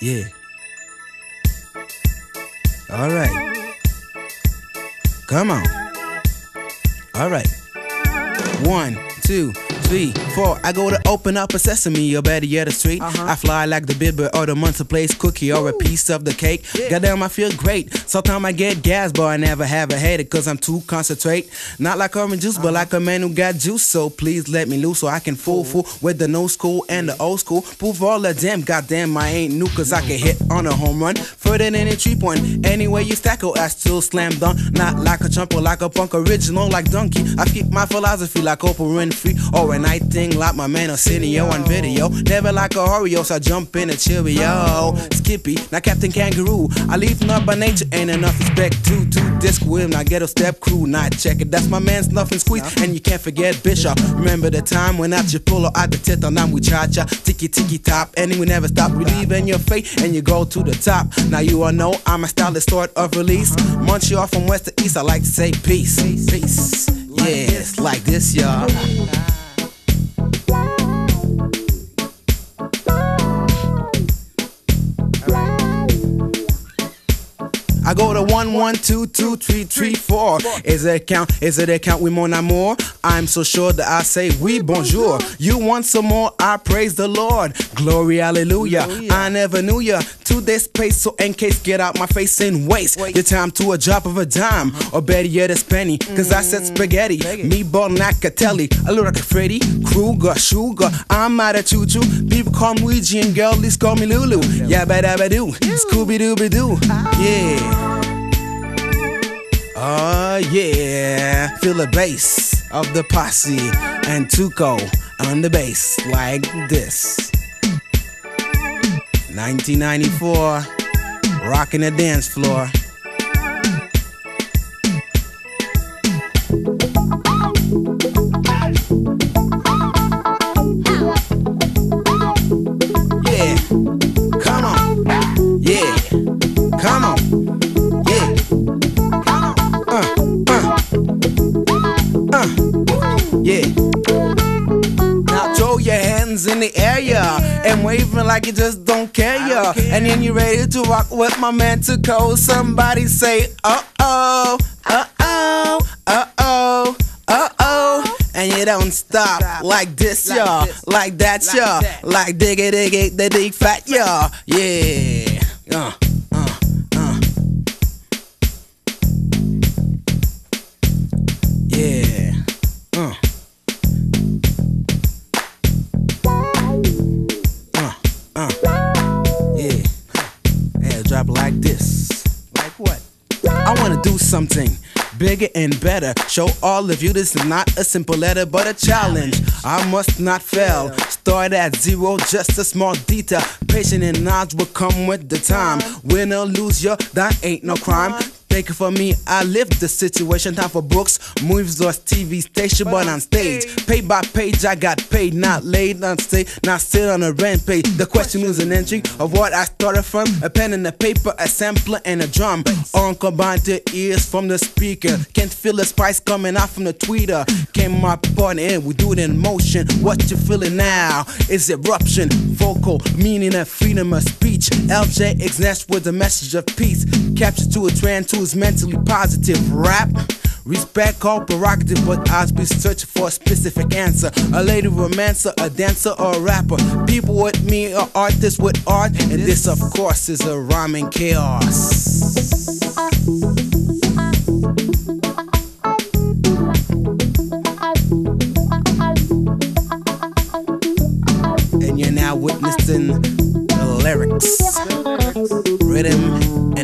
Yeah. All right. Come on. All right. One, two three, four. I go to open up a sesame or better yet a street. Uh-huh. I fly like the bidber or the monthly place cookie or a piece of the cake. Goddamn, I feel great. Sometimes I get gas, but I never have a headache cause I'm too concentrate. Not like orange juice, Uh-huh. but like a man who got juice. So please let me loose so I can fool fool with the no school and the old school. Prove all of them. Goddamn, I ain't new cause I can hit on a home run. Further than a three point. Anyway, you stack I still slam dunk. Not like a chump or like a punk original like Donkey. I keep my philosophy like Oprah Winfrey or a night thing like my man Arsenio on video. Never like a Oreo, so I jump in a Cheerio. Skippy, not Captain Kangaroo. I leave not by nature, ain't enough respect to to disc with my ghetto step crew. Not check it, that's my man's nothing squeeze. And you can't forget Bishop. Uh, remember the time when I pull out the tit on we cha cha, tiki tiki top, and we never stop. In your faith and you go to the top. Now you all know I'm a stylist sort of release. Montreal from west to east, I like to say peace. Peace. Yes, like this, y'all. I go to one one two two three three four. Is it a count? Is it a count? We mon amour. I'm so sure that I say we bonjour. You want some more? I praise the Lord. Glory, hallelujah. I never knew ya. To this space, so in case get out my face and waste your time to a drop of a dime or better yet a penny. Cause I said spaghetti, meatball, Nakatelli, a little like a Freddy Krueger, sugar. I'm out of choo. People call me Ouija and girlies call me Lulu. Yabba dabba doo, Scooby Dooby Doo. Yeah. Oh yeah, feel the bass of the posse and Tuco on the bass like this. 1994, rocking the dance floor. In the air, yeah, and waving like you just don't care, yeah. And then you ready to rock with my man Tuco. Somebody say, uh oh, uh oh, uh oh, uh oh. And you don't stop like this, y'all, like that, y'all, like diggy diggy the dig fat, y'all, yeah. Like this. Like what? I wanna do something bigger and better. Show all of you this is not a simple letter, but a challenge. I must not fail. Start at zero, just a small detail. Patient and knowledge will come with the time. Win or lose ya, that ain't no crime. Take it for me, I live the situation. Time for books, movies, or TV station, but on stage. Paid by page, I got paid, not laid on stage, not sit on a rent page. The question is an entry of what I started from a pen and a paper, a sampler, and a drum. On combined to ears from the speaker. Can't feel the spice coming out from the tweeter. Came my party in, we do it in motion. What you feeling now is eruption. Vocal, meaning of freedom of speech. LJ X with the message of peace. Captured to a trend to his mentally positive rap. Respect all prerogative, but I'll be searching for a specific answer. A lady romancer, a dancer, or a rapper. People with me are artists with art, and this, of course, is a rhyming chaos. And you're now witnessing the lyrics, rhythm,